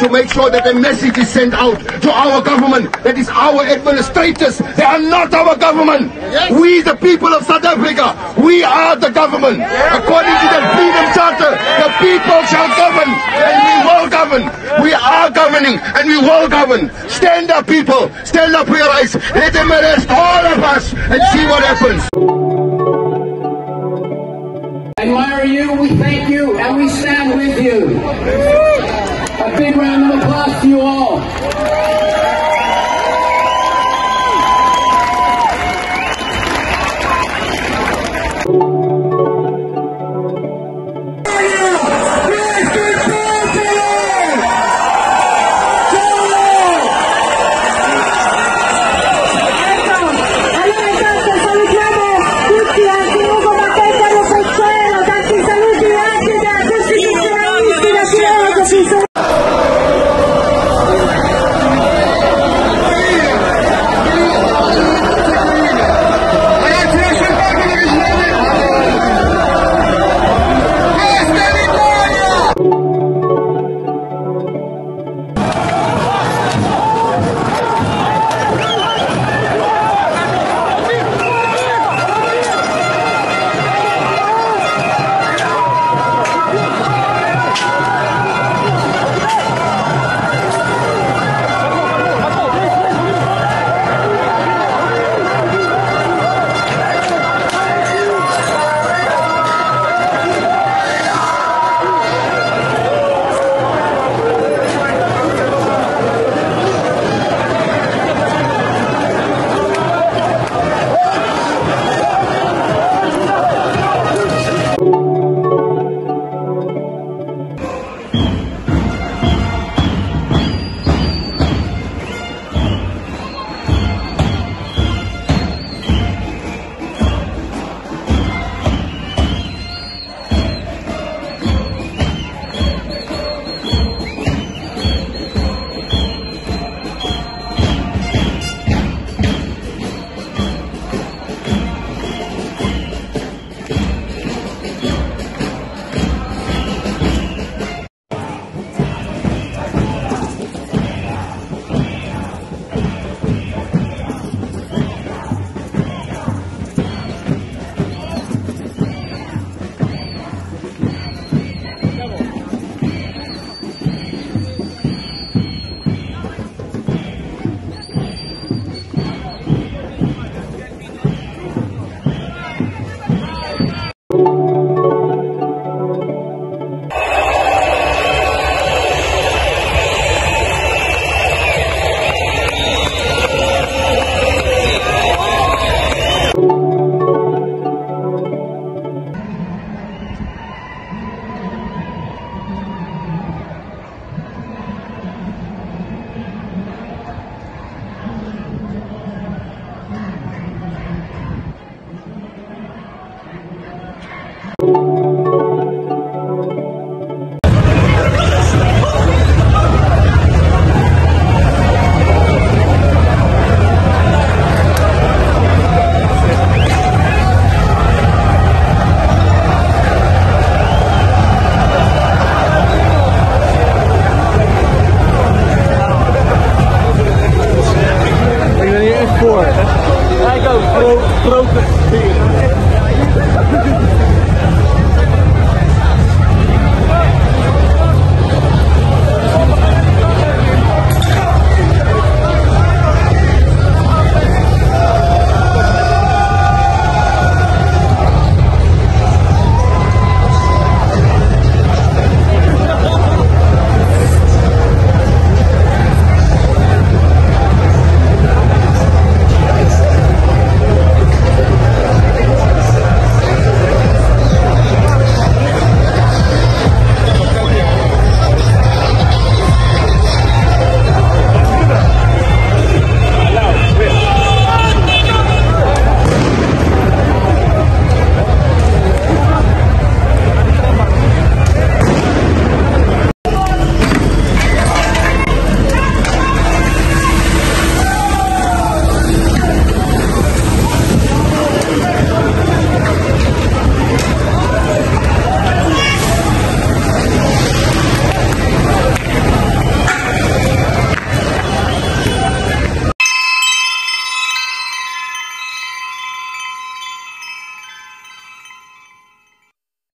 to make sure that the message is sent out to our government. That is our administrators. They are not our government. We, the people of South Africa, we are the government. According to the Freedom Charter, the people shall govern and we will govern. We are governing and we will govern. Stand up, people. Stand up for your rights. Let them arrest all of us and see what happens. admire you, we thank you, and we stand with you.